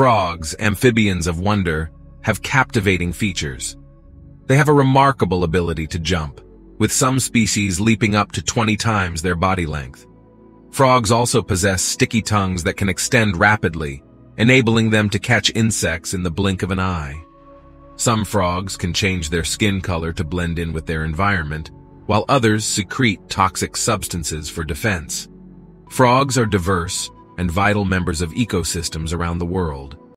Frogs, amphibians of wonder, have captivating features. They have a remarkable ability to jump, with some species leaping up to 20 times their body length. Frogs also possess sticky tongues that can extend rapidly, enabling them to catch insects in the blink of an eye. Some frogs can change their skin color to blend in with their environment, while others secrete toxic substances for defense. Frogs are diverse and vital members of ecosystems around the world.